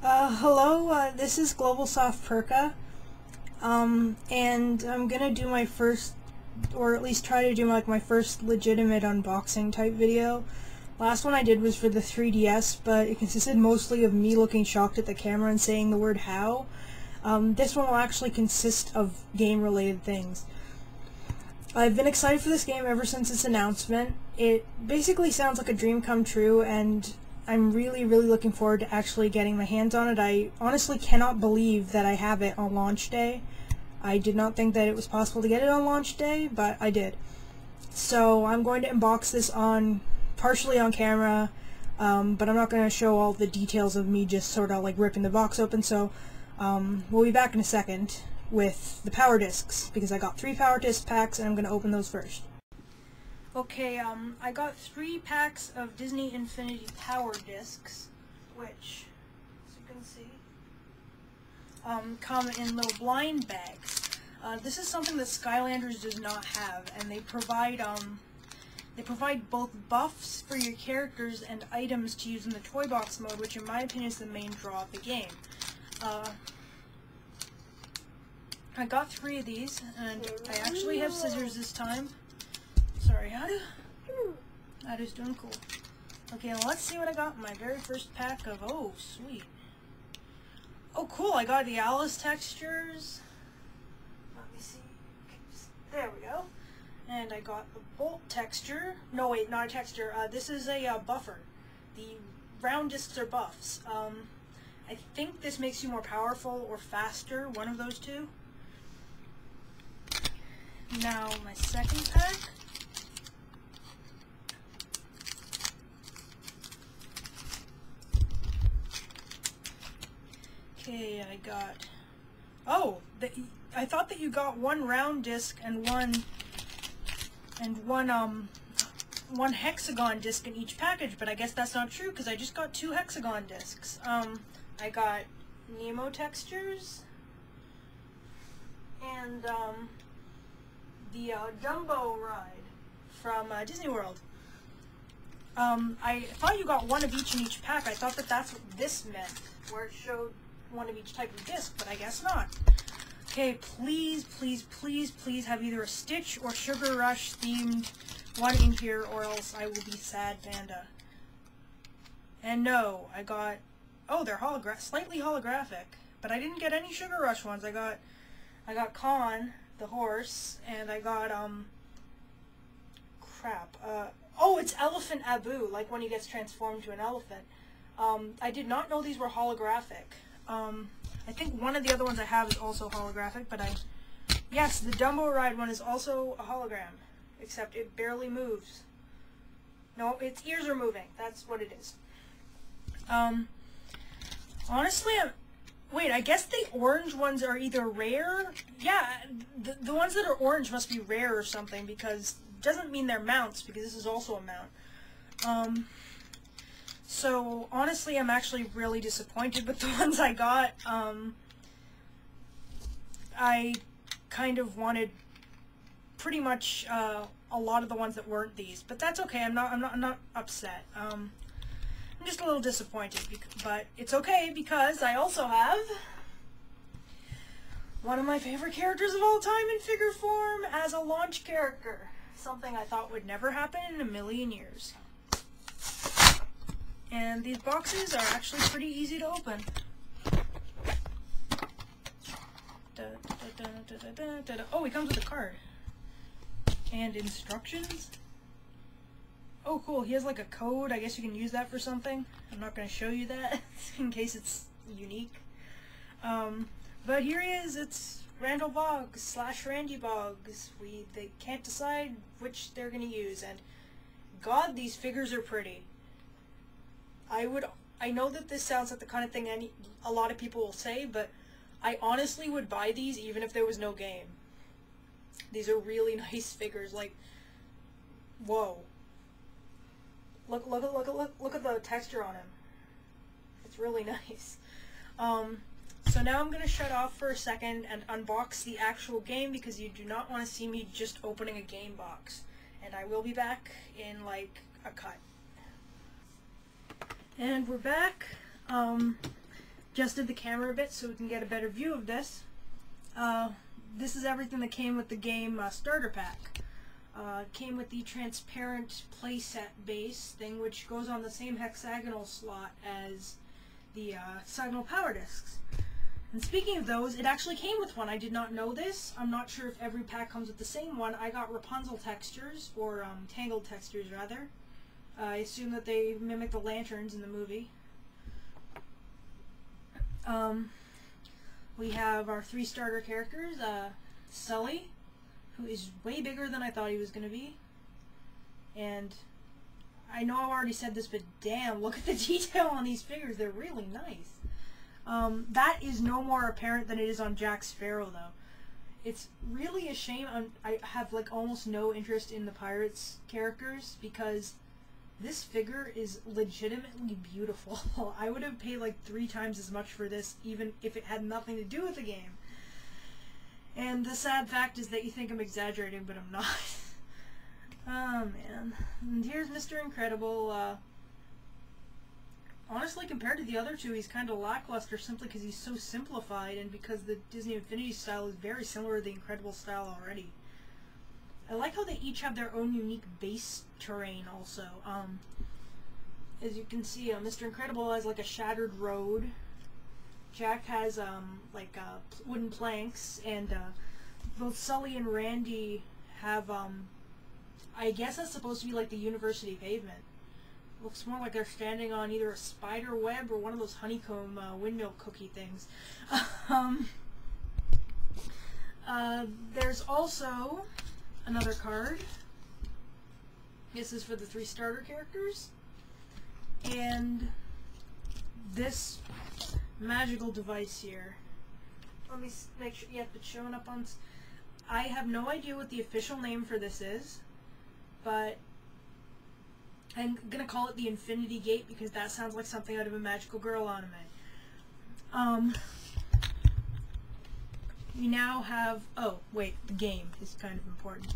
Uh, hello, uh, this is Global Soft Pirka, um, and I'm gonna do my first, or at least try to do like my first legitimate unboxing type video. Last one I did was for the 3DS, but it consisted mostly of me looking shocked at the camera and saying the word how. Um, this one will actually consist of game-related things. I've been excited for this game ever since its announcement. It basically sounds like a dream come true, and I'm really, really looking forward to actually getting my hands on it. I honestly cannot believe that I have it on launch day. I did not think that it was possible to get it on launch day, but I did. So I'm going to unbox this on partially on camera, um, but I'm not going to show all the details of me just sort of like ripping the box open. So um, we'll be back in a second with the power discs because I got three power disc packs and I'm going to open those first. Okay, um, I got three packs of Disney Infinity Power Discs, which, as you can see, um, come in little blind bags. Uh, this is something that Skylanders does not have, and they provide, um, they provide both buffs for your characters and items to use in the toy box mode, which in my opinion is the main draw of the game. Uh, I got three of these, and I actually have scissors this time. Sorry, do... That is doing cool. Okay, let's see what I got my very first pack of... Oh, sweet. Oh, cool, I got the Alice textures. Let me see. There we go. And I got the Bolt texture. No, wait, not a texture. Uh, this is a uh, buffer. The round discs are buffs. Um, I think this makes you more powerful or faster, one of those two. Now, my second pack Okay, I got... Oh, the, I thought that you got one round disc and one and one um one hexagon disc in each package, but I guess that's not true because I just got two hexagon discs. Um, I got Nemo textures and um, the uh, Dumbo ride from uh, Disney World. Um, I thought you got one of each in each pack. I thought that that's what this meant, where it showed one of each type of disc, but I guess not. Okay, please, please, please, please have either a Stitch or Sugar Rush themed one in here, or else I will be sad panda. And no, I got... Oh, they're hologra slightly holographic, but I didn't get any Sugar Rush ones. I got, I got Khan, the horse, and I got, um... Crap, uh... Oh, it's Elephant Abu, like when he gets transformed to an elephant. Um, I did not know these were holographic. Um, I think one of the other ones I have is also holographic, but I... Yes, the Dumbo Ride one is also a hologram, except it barely moves. No, its ears are moving. That's what it is. Um, honestly, I'm, wait, I guess the orange ones are either rare. Yeah, the, the ones that are orange must be rare or something, because doesn't mean they're mounts, because this is also a mount. Um, so honestly, I'm actually really disappointed with the ones I got. Um, I kind of wanted pretty much uh, a lot of the ones that weren't these, but that's okay. I'm not. I'm not. I'm not upset. Um, I'm just a little disappointed, but it's okay because I also have one of my favorite characters of all time in figure form as a launch character. Something I thought would never happen in a million years. And these boxes are actually pretty easy to open. Da, da, da, oh, he comes with a card. And instructions. Oh, cool. He has like a code. I guess you can use that for something. I'm not going to show you that in case it's unique. Um, but here he is. It's Randall Boggs slash Randy Boggs. We They can't decide which they're going to use. And God, these figures are pretty. I would I know that this sounds like the kind of thing any a lot of people will say, but I honestly would buy these even if there was no game. These are really nice figures. Like, whoa. Look, look, look, look, look at the texture on him. It's really nice. Um, so now I'm going to shut off for a second and unbox the actual game because you do not want to see me just opening a game box. And I will be back in like a cut. And we're back. Um, adjusted the camera a bit so we can get a better view of this. Uh, this is everything that came with the game uh, starter pack. Uh, came with the transparent playset base thing, which goes on the same hexagonal slot as the uh, hexagonal power discs. And speaking of those, it actually came with one. I did not know this. I'm not sure if every pack comes with the same one. I got Rapunzel textures, or um, Tangled textures rather. I assume that they mimic the lanterns in the movie. Um, we have our three starter characters, uh, Sully, who is way bigger than I thought he was going to be. And I know I've already said this, but damn, look at the detail on these figures. They're really nice. Um, that is no more apparent than it is on Jack Sparrow, though. It's really a shame. I'm, I have like almost no interest in the Pirates characters because this figure is legitimately beautiful. I would have paid like three times as much for this even if it had nothing to do with the game. And the sad fact is that you think I'm exaggerating, but I'm not. oh man. And here's Mr. Incredible. Uh, honestly, compared to the other two, he's kind of lackluster simply because he's so simplified and because the Disney Infinity style is very similar to the Incredible style already. I like how they each have their own unique base terrain also. Um, as you can see, uh, Mr. Incredible has like a shattered road. Jack has um, like uh, wooden planks, and uh, both Sully and Randy have, um, I guess that's supposed to be like the university pavement. Looks more like they're standing on either a spider web or one of those honeycomb uh, windmill cookie things. um, uh, there's also another card. This is for the three starter characters. And this magical device here. Let me make sure, yep, it's showing up on... I have no idea what the official name for this is, but I'm going to call it the Infinity Gate because that sounds like something out of a Magical Girl anime. Um, we now have, oh, wait, the game is kind of important.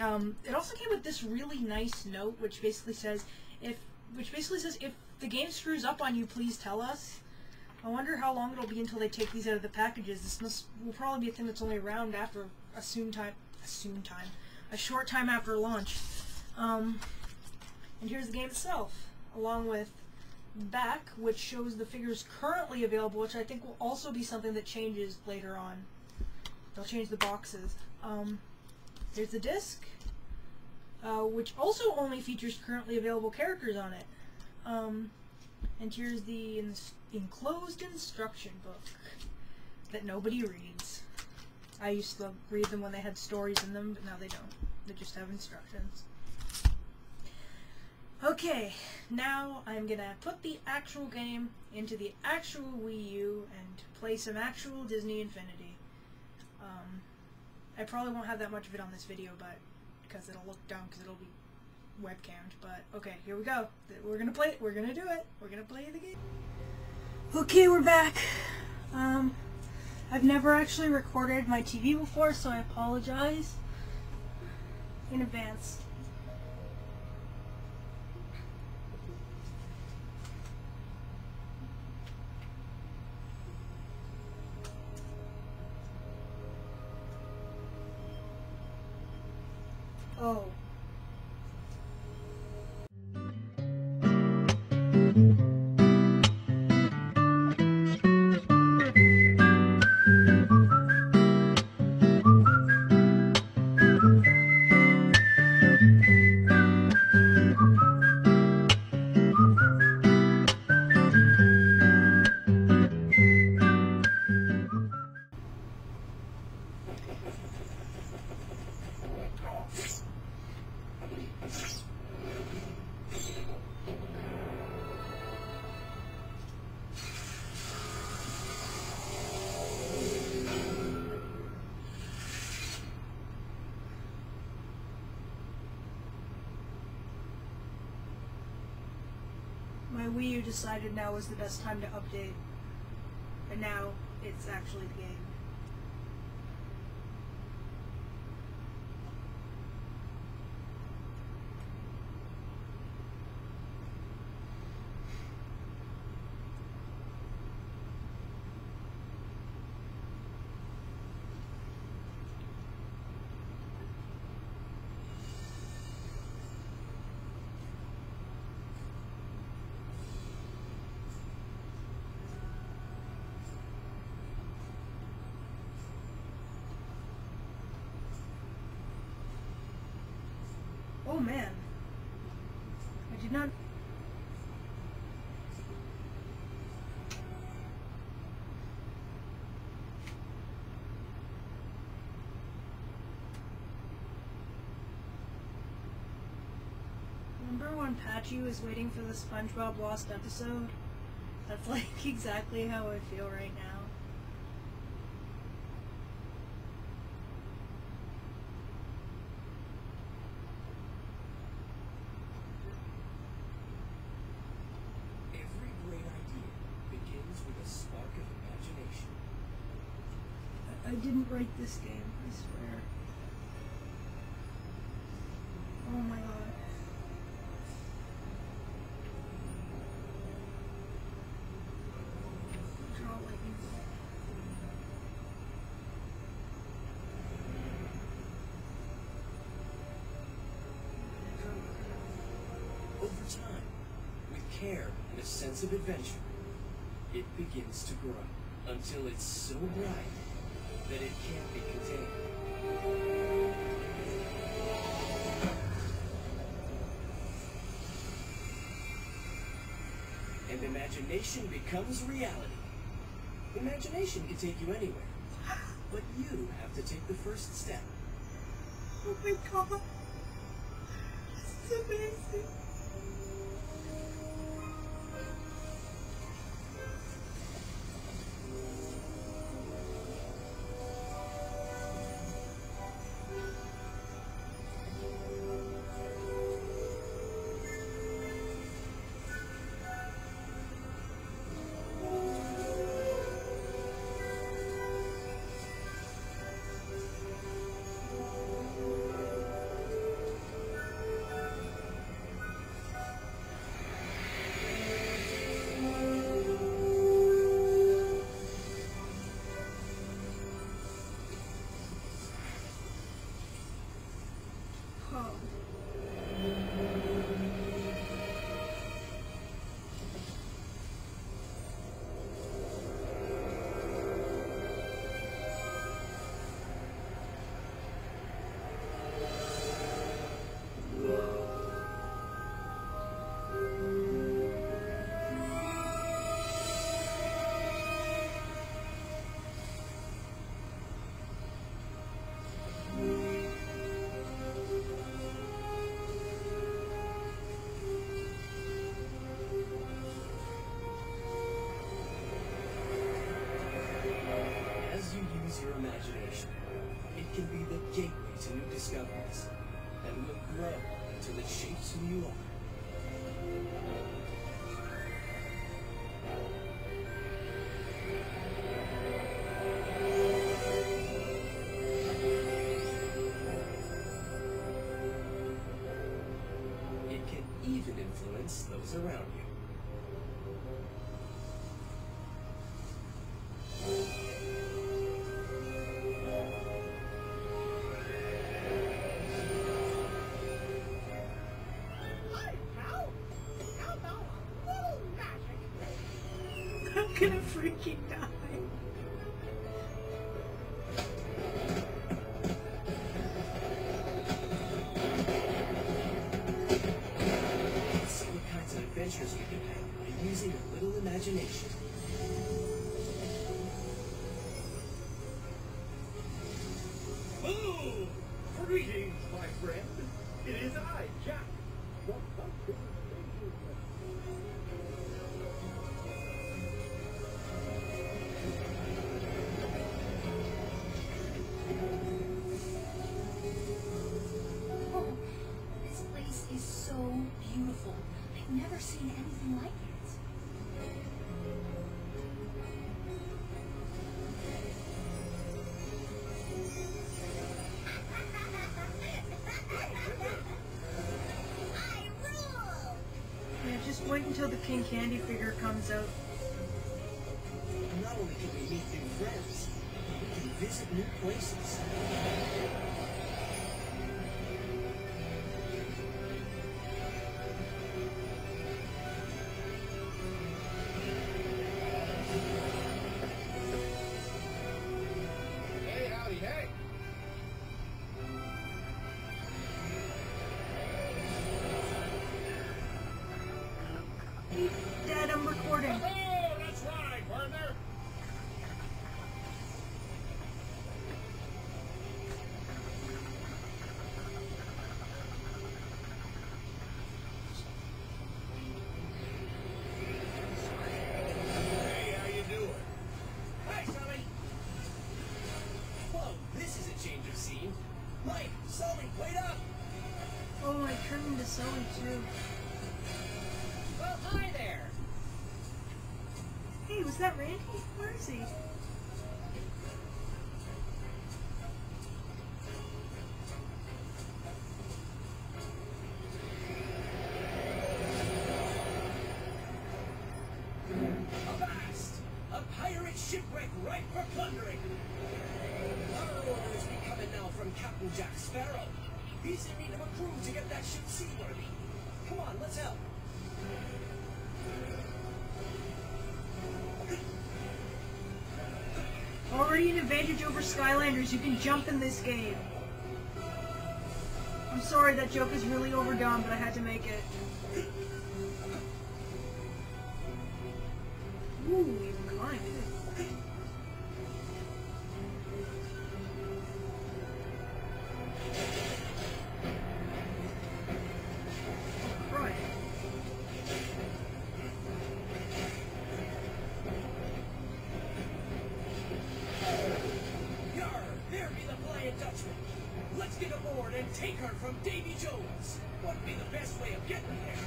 Um, it also came with this really nice note, which basically says, if, which basically says, if the game screws up on you, please tell us. I wonder how long it'll be until they take these out of the packages. This must will probably be a thing that's only around after a soon time, a soon time, a short time after launch. Um, and here's the game itself, along with back, which shows the figures currently available, which I think will also be something that changes later on. They'll change the boxes. Um, there's the disc, uh, which also only features currently available characters on it. Um, and here's the enclosed instruction book that nobody reads. I used to read them when they had stories in them, but now they don't. They just have instructions. Okay, now I'm gonna put the actual game into the actual Wii U and play some actual Disney Infinity. Um, I probably won't have that much of it on this video, but because it'll look dumb because it'll be webcammed. But okay, here we go. We're gonna play it. We're gonna do it. We're gonna play the game. Okay, we're back. Um, I've never actually recorded my TV before, so I apologize in advance. Oh. Wii U decided now was the best time to update. And now it's actually the game. man. I did not... When Patchy was waiting for the SpongeBob Lost episode? That's like exactly how I feel right now. Every great idea begins with a spark of imagination. I, I didn't write this game, care and a sense of adventure, it begins to grow until it's so bright that it can't be contained. And imagination becomes reality. Imagination can take you anywhere, but you have to take the first step. Oh my god. This is amazing. Are. It can even influence those around you. Gonna freaking die. King Candy figure comes out. Not only can we meet new friends, we can visit new places. That Randy? Where is he? Advantage over Skylanders. You can jump in this game. I'm sorry that joke is really overdone, but I had to make it. Take her from Davy Jones. What would be the best way of getting there?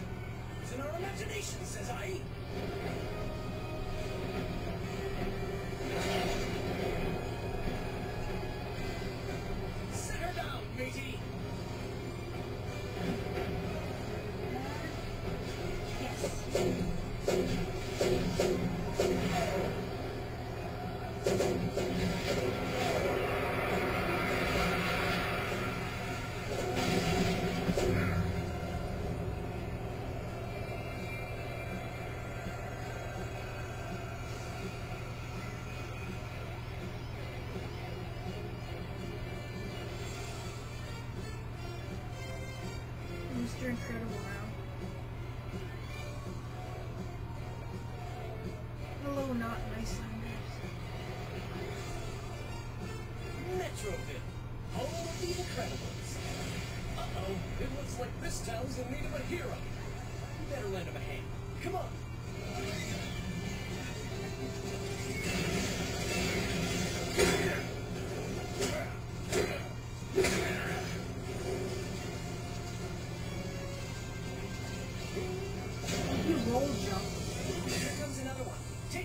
It's in our imagination, says I.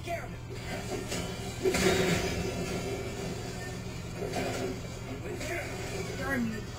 care of him. You with me?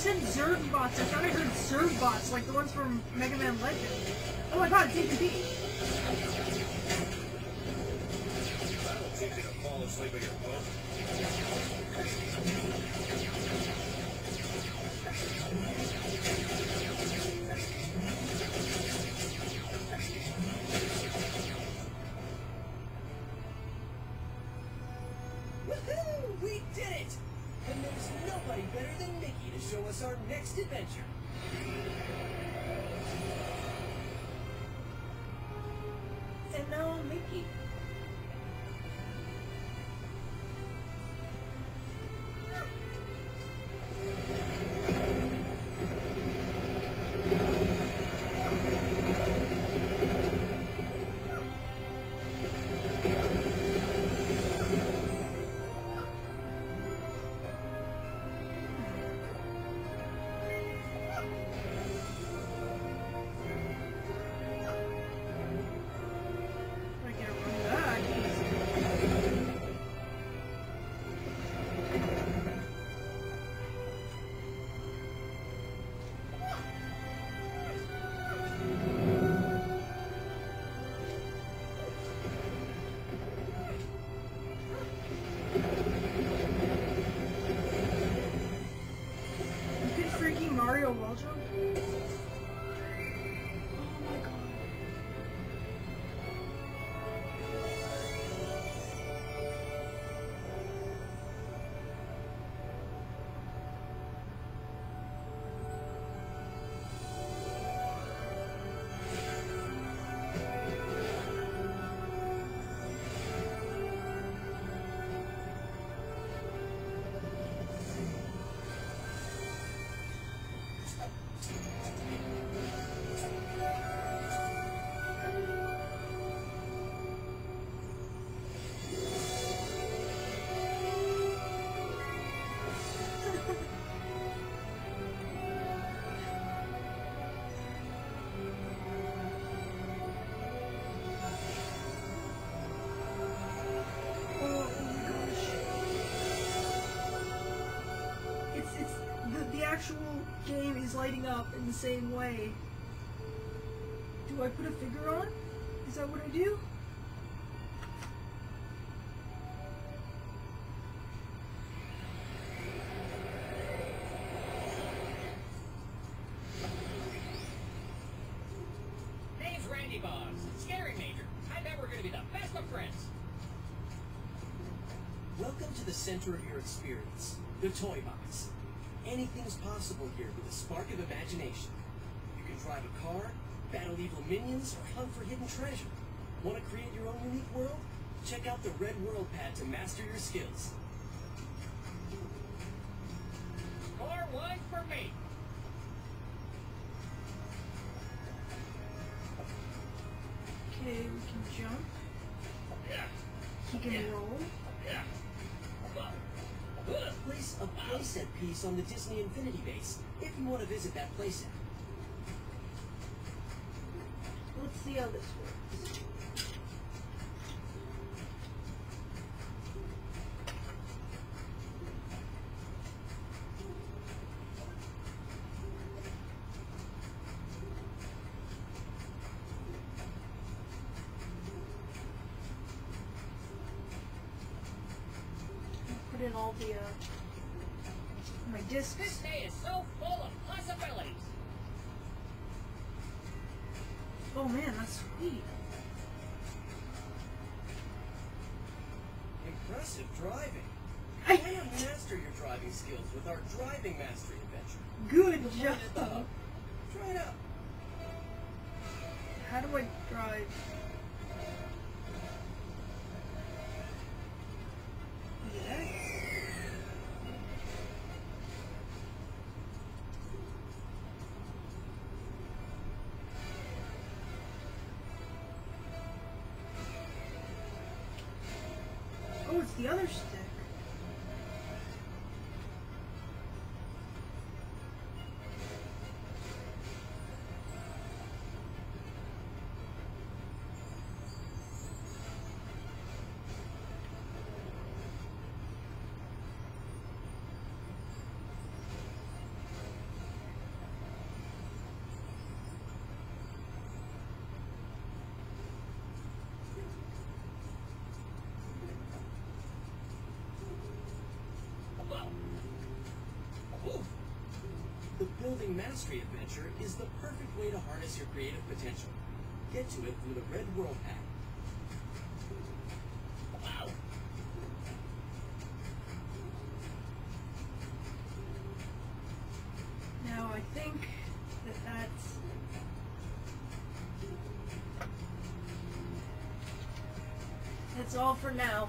Said Zergbots. I thought I heard Zergbots, like the ones from Mega Man Legend. Oh my god, it's B. That'll you to fall. Next is lighting up in the same way. Do I put a figure on? Is that what I do? Name's Randy Boggs. Scary Major. I bet we're gonna be the best of friends. Welcome to the center of your experience, the Toy Box. Anything's possible here with a spark of imagination. You can drive a car, battle evil minions, or hunt for hidden treasure. Want to create your own unique world? Check out the Red World Pad to master your skills. Score one for me. Okay, we can jump. Yeah. He can. Yeah. Place playset piece on the Disney Infinity Base if you want to visit that playset. Let's see how this works. Put in all the uh, my This day is so full of possibilities. Oh man, that's sweet. Impressive driving. I- Why not master your driving skills with our Driving Mastery the other Building Mastery Adventure is the perfect way to harness your creative potential. Get to it through the Red World Pack. Wow. Now I think that that's that's all for now.